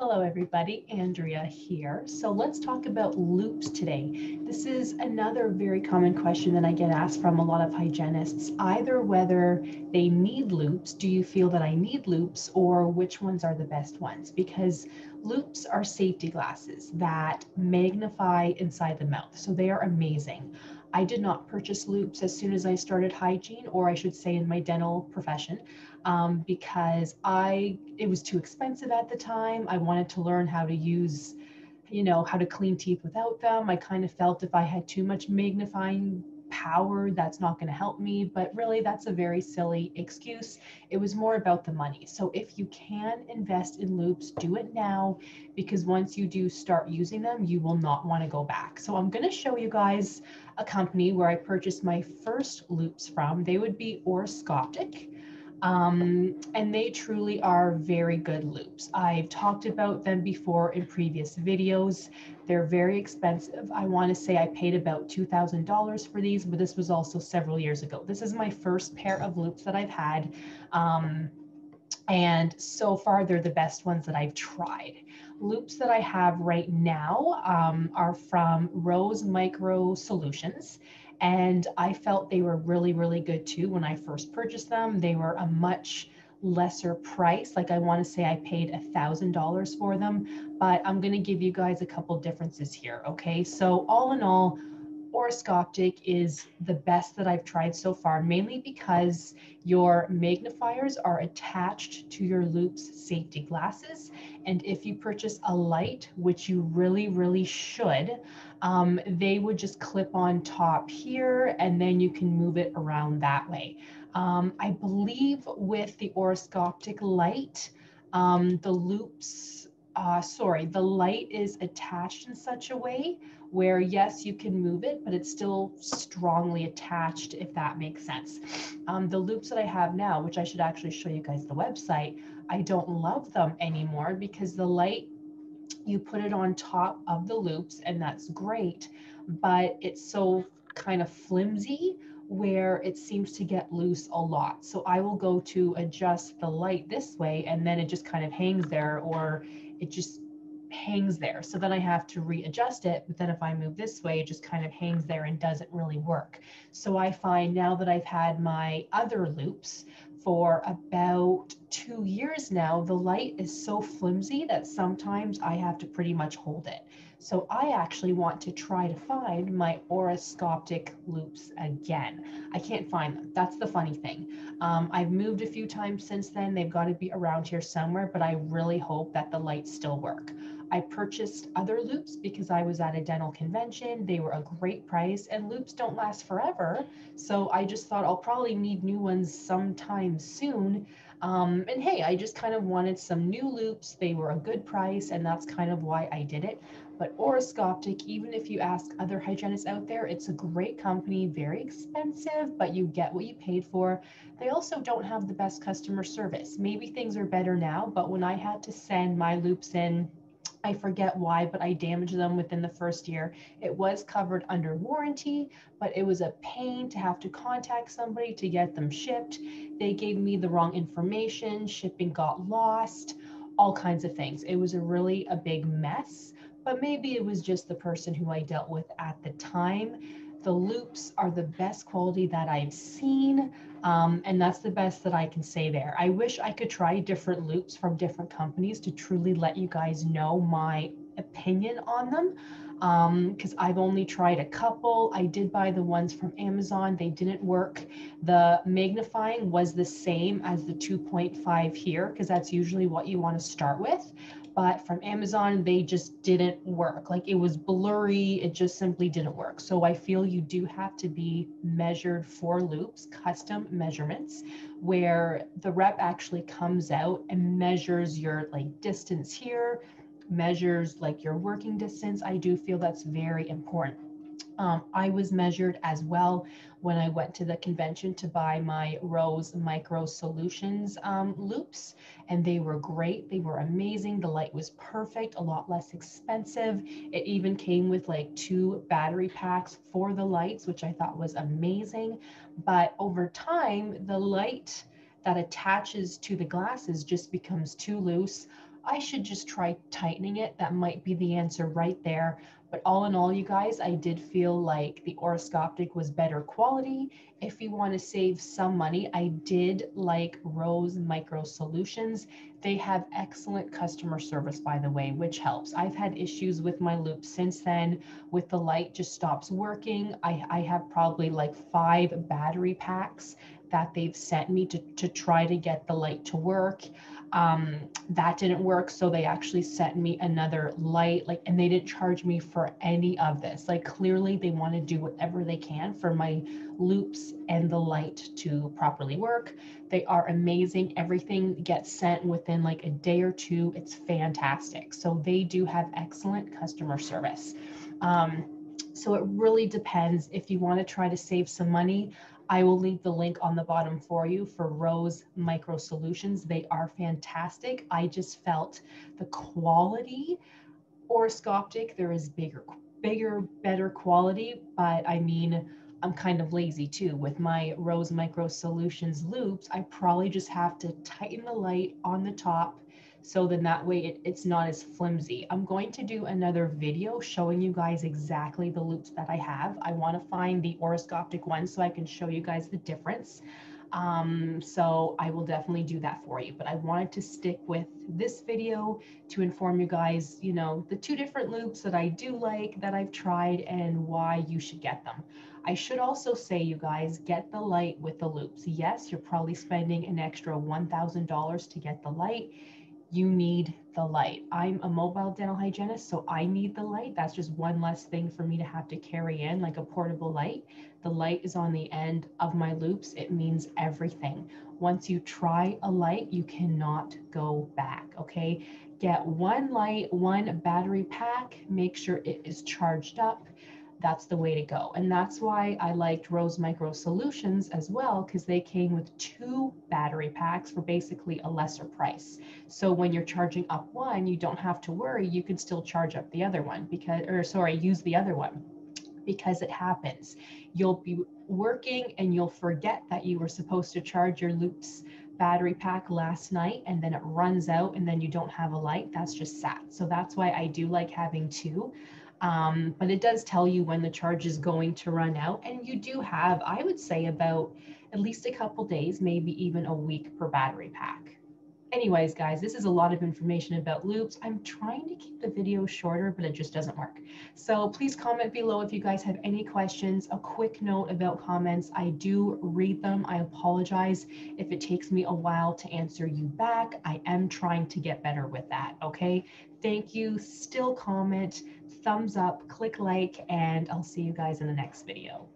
Hello everybody, Andrea here. So let's talk about loupes today. This is another very common question that I get asked from a lot of hygienists, either whether they need loupes, do you feel that I need loupes, or which ones are the best ones? Because loupes are safety glasses that magnify inside the mouth. So they are amazing. I did not purchase loupes as soon as I started hygiene, or I should say in my dental profession, um, because I it was too expensive at the time. I wanted to learn how to use, you know, how to clean teeth without them. I kind of felt if I had too much magnifying power that's not going to help me but really that's a very silly excuse. It was more about the money. So if you can invest in loupes, do it now because once you do start using them you will not want to go back. So i'm going to show you guys a company where i purchased my first loupes from. They would be orascoptic um, and they truly are very good loupes. I've talked about them before in previous videos. They're very expensive. I want to say I paid about $2,000 for these, but this was also several years ago. This is my first pair of loupes that I've had. Um, and so far, they're the best ones that I've tried. Loupes that I have right now um, are from Rose Micro Solutions and I felt they were really, really good too when I first purchased them. They were a much lesser price. Like I want to say I paid a thousand dollars for them, but I'm going to give you guys a couple differences here. Okay. So all in all, Orascoptic is the best that I've tried so far, mainly because your magnifiers are attached to your Loupes safety glasses. And if you purchase a light, which you really, really should, um, they would just clip on top here and then you can move it around that way. Um, I believe with the Orascoptic light, um, the loupes, uh, sorry, the light is attached in such a way where yes, you can move it, but it's still strongly attached, if that makes sense. Um, the loupes that I have now, which I should actually show you guys the website, I don't love them anymore because the light, you put it on top of the loupes and that's great, but it's so kind of flimsy where it seems to get loose a lot. So I will go to adjust the light this way and then it just kind of hangs there or it just hangs there. So then I have to readjust it. But then if I move this way, it just kind of hangs there and doesn't really work. So I find now that I've had my other loupes for about two years now, the light is so flimsy that sometimes I have to pretty much hold it. So I actually want to try to find my orascoptic loupes again. I can't find them. That's the funny thing. Um, I've moved a few times since then. They've got to be around here somewhere, but I really hope that the lights still work. I purchased other loupes because I was at a dental convention. They were a great price and loupes don't last forever. So I just thought I'll probably need new ones sometime soon. Um, and hey, I just kind of wanted some new loupes. They were a good price and that's kind of why I did it. But Orascoptic, even if you ask other hygienists out there, it's a great company, very expensive, but you get what you paid for. They also don't have the best customer service. Maybe things are better now, but when I had to send my loops in I forget why, but I damaged them within the first year. It was covered under warranty, but it was a pain to have to contact somebody to get them shipped. They gave me the wrong information, shipping got lost, all kinds of things. It was a really a big mess, but maybe it was just the person who I dealt with at the time. The loupes are the best quality that I've seen. Um, and that's the best that I can say there. I wish I could try different loupes from different companies to truly let you guys know my opinion on them because um, I've only tried a couple. I did buy the ones from Amazon. They didn't work. The magnifying was the same as the 2.5 here because that's usually what you want to start with but from Amazon, they just didn't work. Like it was blurry, it just simply didn't work. So I feel you do have to be measured for loupes, custom measurements, where the rep actually comes out and measures your like distance here, measures like your working distance. I do feel that's very important. Um, I was measured as well when I went to the convention to buy my Rose Micro Solutions um, loupes, and they were great. They were amazing. The light was perfect, a lot less expensive. It even came with like two battery packs for the lights, which I thought was amazing. But over time, the light that attaches to the glasses just becomes too loose. I should just try tightening it. That might be the answer right there. But all in all, you guys, I did feel like the Orascoptic was better quality. If you want to save some money, I did like Rose Micro Solutions. They have excellent customer service, by the way, which helps. I've had issues with my loupe since then, with the light just stops working. I, I have probably like five battery packs that they've sent me to, to try to get the light to work um, that didn't work so they actually sent me another light like and they didn't charge me for any of this. Like clearly they want to do whatever they can for my loupes and the light to properly work. They are amazing. Everything gets sent within like a day or two. It's fantastic. So they do have excellent customer service. Um, so it really depends if you want to try to save some money I will leave the link on the bottom for you for Rose Micro Solutions. They are fantastic. I just felt the quality Orascoptic, there is bigger, bigger, better quality, but I mean, I'm kind of lazy too. With my Rose Micro Solutions loupes, I probably just have to tighten the light on the top so then that way it, it's not as flimsy. I'm going to do another video showing you guys exactly the loupes that I have. I want to find the Orascoptic one so I can show you guys the difference. Um, so I will definitely do that for you, but I wanted to stick with this video to inform you guys, you know, the two different loupes that I do like that I've tried and why you should get them. I should also say, you guys, get the light with the loops. Yes, you're probably spending an extra $1,000 to get the light you need the light. I'm a mobile dental hygienist, so I need the light. That's just one less thing for me to have to carry in, like a portable light. The light is on the end of my loupes. It means everything. Once you try a light, you cannot go back, okay? Get one light, one battery pack, make sure it is charged up that's the way to go. And that's why I liked Rose Micro Solutions as well, because they came with two battery packs for basically a lesser price. So when you're charging up one, you don't have to worry, you can still charge up the other one because, or sorry, use the other one because it happens. You'll be working and you'll forget that you were supposed to charge your loupes battery pack last night and then it runs out and then you don't have a light. That's just sad. So that's why I do like having two. Um, but it does tell you when the charge is going to run out. And you do have, I would say, about at least a couple days, maybe even a week per battery pack. Anyways, guys, this is a lot of information about loupes. I'm trying to keep the video shorter, but it just doesn't work. So please comment below if you guys have any questions. A quick note about comments. I do read them. I apologize if it takes me a while to answer you back. I am trying to get better with that, okay? Thank you. Still comment thumbs up, click like, and I'll see you guys in the next video.